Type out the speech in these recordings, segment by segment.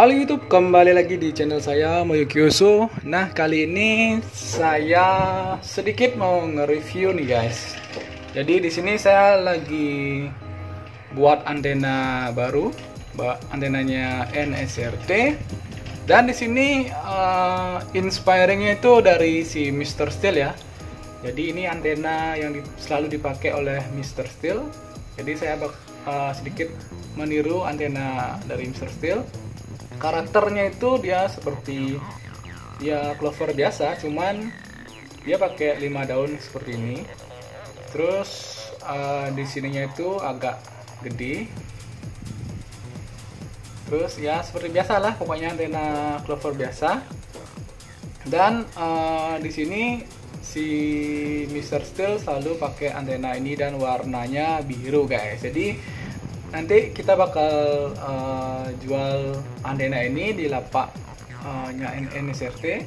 Halo YouTube, kembali lagi di channel saya Uso. Nah, kali ini saya sedikit mau nge-review nih guys. Jadi di sini saya lagi buat antena baru, antenanya NSRT. Dan di sini uh, inspiringnya itu dari si Mr. Steel ya. Jadi ini antena yang di, selalu dipakai oleh Mr. Steel. Jadi saya bak, uh, sedikit meniru antena dari Mr. Steel karakternya itu dia seperti ya clover biasa cuman dia pakai lima daun seperti ini. Terus uh, di sininya itu agak gede. Terus ya seperti biasa lah pokoknya antena clover biasa. Dan uh, di sini si Mr. Steel selalu pakai antena ini dan warnanya biru guys. Jadi nanti kita bakal uh, jual antena ini di lapak uh, NSRT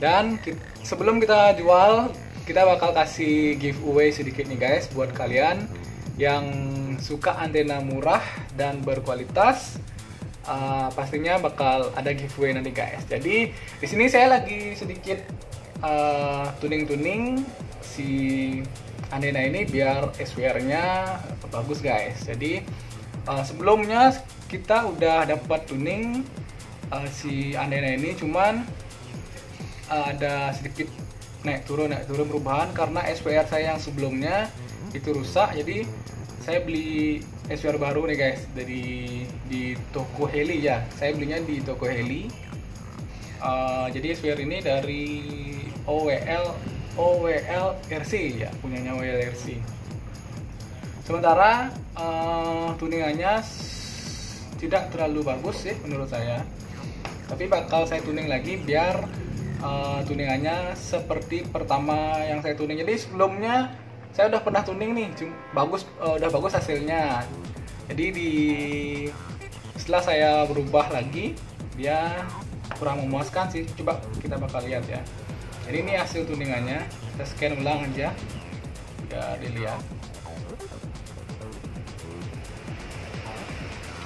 dan kita, sebelum kita jual kita bakal kasih giveaway sedikit nih guys buat kalian yang suka antena murah dan berkualitas. Uh, pastinya bakal ada giveaway nanti guys. Jadi di sini saya lagi sedikit tuning-tuning uh, si antena ini biar SWR-nya bagus guys. Jadi uh, sebelumnya kita udah dapat tuning uh, si antena ini cuman uh, ada sedikit naik turun naik turun perubahan karena SWR saya yang sebelumnya itu rusak. Jadi saya beli SWR baru nih guys dari di toko Heli ya. Saya belinya di toko Heli. Uh, jadi SWR ini dari OWL OWL RC ya punyanya OWL RC sementara uh, tuningannya tidak terlalu bagus sih menurut saya. Tapi bakal saya tuning lagi biar uh, tuningannya seperti pertama yang saya tuning. Jadi sebelumnya saya udah pernah tuning nih bagus uh, udah bagus hasilnya. Jadi di setelah saya berubah lagi dia kurang memuaskan sih. Coba kita bakal lihat ya jadi ini hasil tuningannya kita scan ulang aja. Ya dilihat.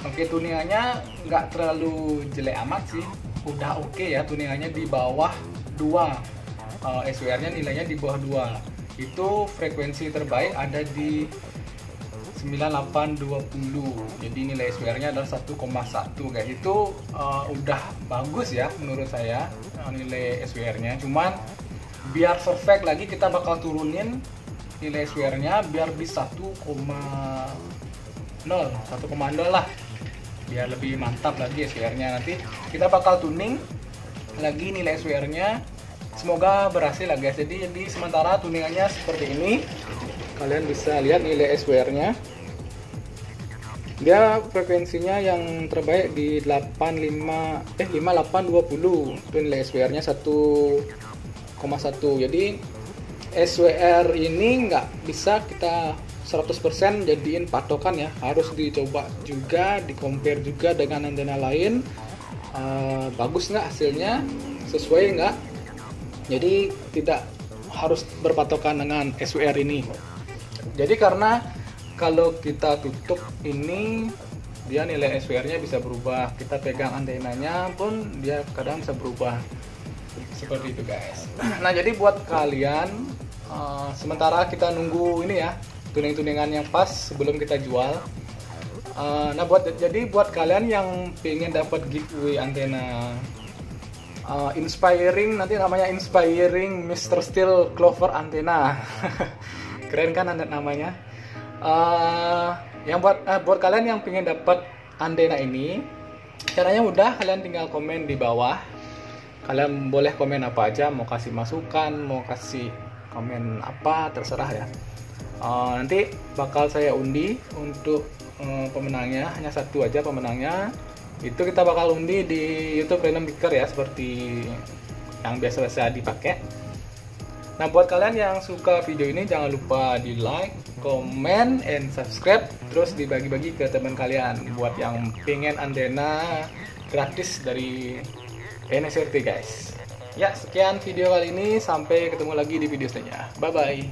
Oke tuningannya nggak terlalu jelek amat sih. Udah oke okay ya tuningannya di bawah 2 uh, eh, SWR nya nilainya di bawah 2 itu frekuensi terbaik ada di 9820 jadi nilai SWR nya adalah 1,1 guys. Itu uh, udah bagus ya menurut saya uh, nilai SWR nya cuman biar perfect lagi kita bakal turunin nilai SWR nya biar di 1,0 1,0 lah. Biar lebih mantap lagi SWR nya nanti kita bakal tuning lagi nilai SWR nya semoga berhasil lah guys. Jadi jadi sementara tuningannya seperti ini. Kalian bisa lihat nilai SWR nya dia frekuensinya yang terbaik di 85 eh 5820 itu nilai SWR nya 1,1 jadi SWR ini nggak bisa kita 100% jadiin patokan ya. Harus dicoba juga di compare juga dengan antena lain. Uh, bagus nggak hasilnya? Sesuai nggak jadi tidak harus berpatokan dengan SWR ini. Jadi karena kalau kita tutup ini dia nilai SWR-nya bisa berubah. Kita pegang antenanya pun dia kadang bisa berubah. Seperti itu guys. Nah jadi buat kalian uh, sementara kita nunggu ini ya tuning-tuningan yang pas sebelum kita jual. Uh, nah buat jadi buat kalian yang pengen dapat giveaway antena uh, inspiring nanti namanya inspiring Mr. Steel Clover antena. Keren kan namanya? Uh, yang buat uh, buat kalian yang pengen dapat antena ini caranya mudah kalian tinggal komen di bawah. Kalian boleh komen apa aja mau kasih masukan mau kasih komen apa terserah ya. Uh, nanti bakal saya undi untuk uh, pemenangnya. Hanya satu aja pemenangnya itu kita bakal undi di YouTube Random Picker ya seperti yang biasa-biasa dipakai. Nah buat kalian yang suka video ini jangan lupa di like, comment, and subscribe. Terus dibagi-bagi ke teman kalian. Buat yang pengen antena gratis dari NSRT guys. Ya sekian video kali ini. Sampai ketemu lagi di video selanjutnya. Bye bye